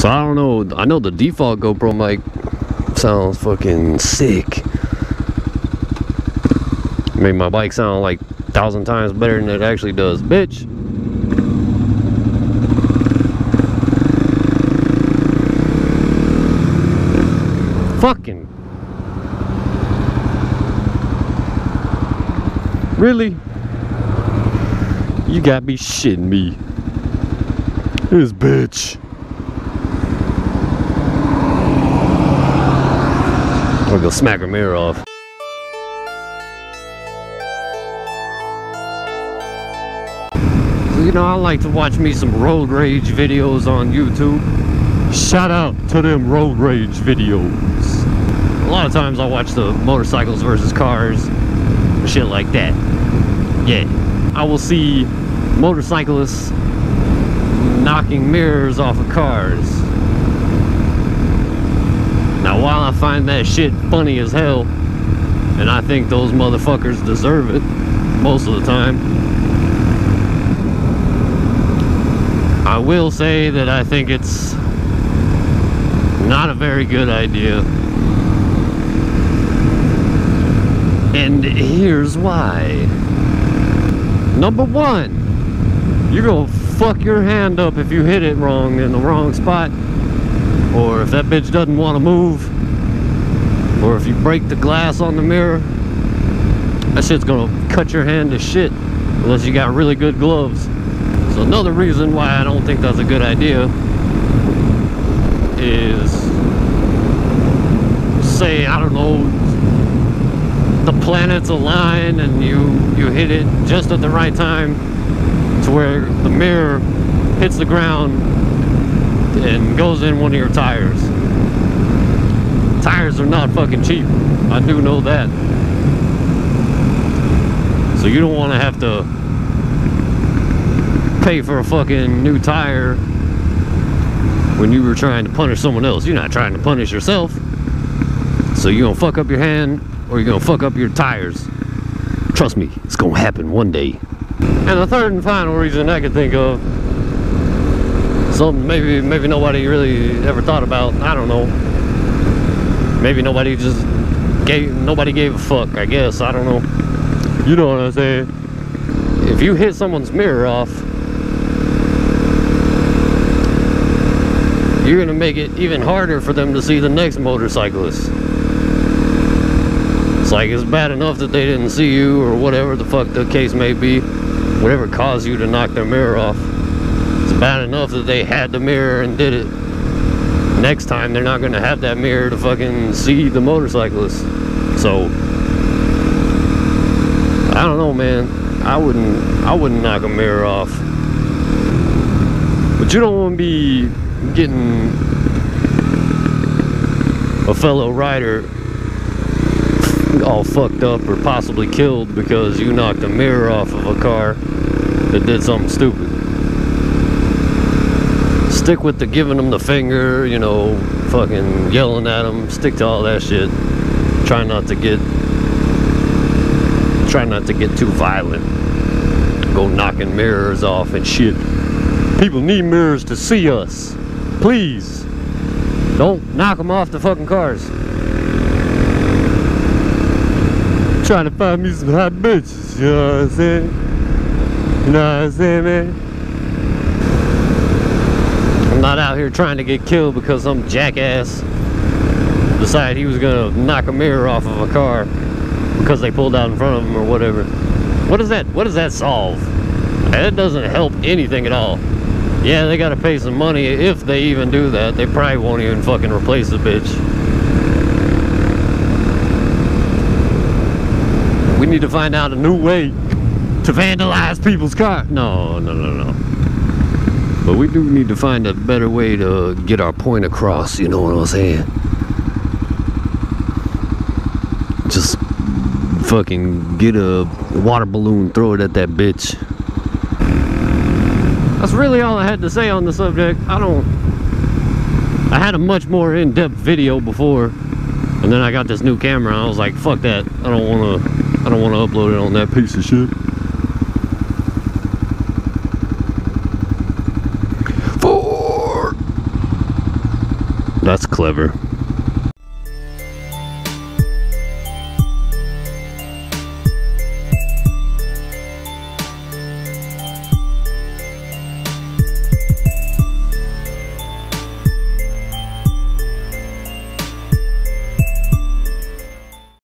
So I don't know. I know the default GoPro mic sounds fucking sick. Made my bike sound like a thousand times better than it actually does. Bitch. Fucking. Really? You got me shitting me. This bitch. I'm gonna go smack her mirror off. You know, I like to watch me some road rage videos on YouTube. Shout out to them road rage videos. A lot of times I watch the motorcycles versus cars, shit like that. Yeah, I will see motorcyclists knocking mirrors off of cars. While I find that shit funny as hell, and I think those motherfuckers deserve it most of the time, I will say that I think it's not a very good idea. And here's why. Number one, you're gonna fuck your hand up if you hit it wrong in the wrong spot. Or if that bitch doesn't want to move. Or if you break the glass on the mirror. That shit's gonna cut your hand to shit. Unless you got really good gloves. So another reason why I don't think that's a good idea is say, I don't know, the planets align and you, you hit it just at the right time to where the mirror hits the ground and goes in one of your tires. Tires are not fucking cheap. I do know that. So you don't want to have to pay for a fucking new tire when you were trying to punish someone else. You're not trying to punish yourself. So you're gonna fuck up your hand or you're gonna fuck up your tires. Trust me, it's gonna happen one day. And the third and final reason I could think of, something maybe maybe nobody really ever thought about, I don't know. Maybe nobody just gave nobody gave a fuck, I guess, I don't know. You know what I'm saying? If you hit someone's mirror off, you're gonna make it even harder for them to see the next motorcyclist. It's like it's bad enough that they didn't see you or whatever the fuck the case may be, whatever caused you to knock their mirror off. Bad enough that they had the mirror and did it. Next time they're not gonna have that mirror to fucking see the motorcyclist. So I don't know man. I wouldn't I wouldn't knock a mirror off. But you don't wanna be getting a fellow rider all fucked up or possibly killed because you knocked a mirror off of a car that did something stupid. Stick with the giving them the finger, you know, fucking yelling at them. Stick to all that shit. Try not to get, try not to get too violent. Go knocking mirrors off and shit. People need mirrors to see us. Please. Don't knock them off the fucking cars. trying to find me some hot bitches, you know what I'm saying? You know what I'm saying, man? I'm not out here trying to get killed because some jackass decided he was gonna knock a mirror off of a car because they pulled out in front of him or whatever. What does that, what does that solve? That doesn't help anything at all. Yeah, they gotta pay some money if they even do that. They probably won't even fucking replace the bitch. We need to find out a new way to vandalize people's cars. No, no, no, no. But we do need to find a better way to get our point across, you know what I'm saying? Just fucking get a water balloon, throw it at that bitch. That's really all I had to say on the subject. I don't... I had a much more in-depth video before. And then I got this new camera and I was like, fuck that. I don't want to... I don't want to upload it on that piece of shit. That's clever.